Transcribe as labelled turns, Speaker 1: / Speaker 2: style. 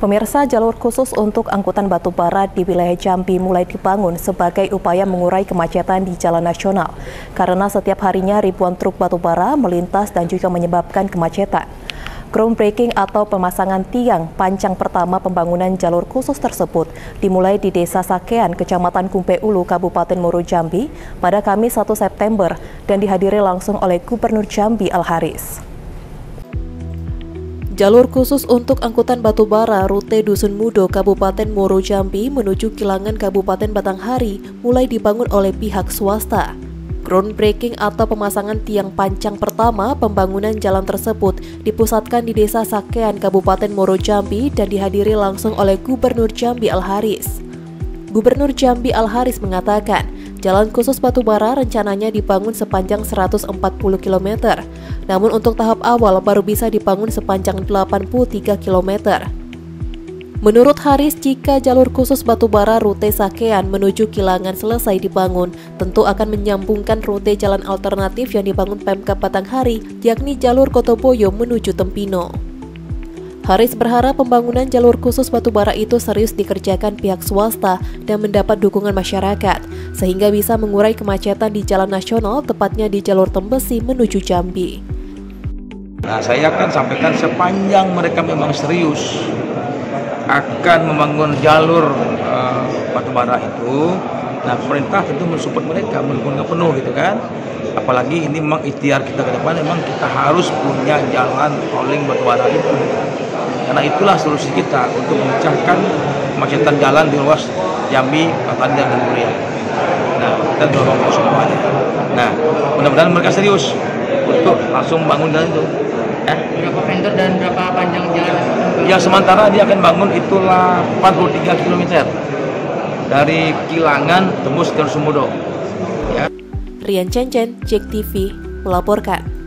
Speaker 1: Pemirsa, jalur khusus untuk angkutan batu bara di wilayah Jambi mulai dibangun sebagai upaya mengurai kemacetan di jalan nasional. Karena setiap harinya ribuan truk batu bara melintas dan juga menyebabkan kemacetan. Groundbreaking atau pemasangan tiang panjang pertama pembangunan jalur khusus tersebut dimulai di Desa Sakean, Kecamatan Kumpe Ulu, Kabupaten Moro Jambi pada Kamis 1 September dan dihadiri langsung oleh Gubernur Jambi Al-Haris. Jalur khusus untuk angkutan batu bara rute Dusun Mudo Kabupaten Moro Jambi menuju Kilangan Kabupaten Batanghari mulai dibangun oleh pihak swasta. Groundbreaking atau pemasangan tiang pancang pertama pembangunan jalan tersebut dipusatkan di Desa Sakean Kabupaten Moro Jambi dan dihadiri langsung oleh Gubernur Jambi Al-Haris. Gubernur Jambi Al-Haris mengatakan, Jalan khusus Batubara rencananya dibangun sepanjang 140 km, namun untuk tahap awal baru bisa dibangun sepanjang 83 km. Menurut Haris, jika jalur khusus Batubara rute Sakean menuju Kilangan selesai dibangun, tentu akan menyambungkan rute jalan alternatif yang dibangun Pemkap Batanghari, yakni jalur Kotoboyo menuju Tempino. Haris berharap pembangunan jalur khusus batubara itu serius dikerjakan pihak swasta dan mendapat dukungan masyarakat, sehingga bisa mengurai kemacetan di jalan nasional, tepatnya di jalur Tembesi menuju Jambi.
Speaker 2: Nah, saya akan sampaikan sepanjang mereka memang serius akan membangun jalur uh, batubara itu, nah pemerintah tentu mensupport mereka, mendukungnya penuh gitu kan. Apalagi ini memang ikhtiar kita ke depan, memang kita harus punya jalan rolling batubara itu. Karena itulah solusi kita untuk memecahkan kemacetan jalan di ruas Jambi, Patanjang, dan Muria. Nah, kita dorong semuanya. Nah, mudah-mudahan mereka serius untuk langsung bangun jalan itu.
Speaker 3: Eh? Berapa vendor dan berapa panjang jalan?
Speaker 2: Ya, sementara dia akan bangun itulah 43 km dari Kilangan tembus ke Sumudo.
Speaker 1: Ya. Rian Cencen, Cek TV, melaporkan.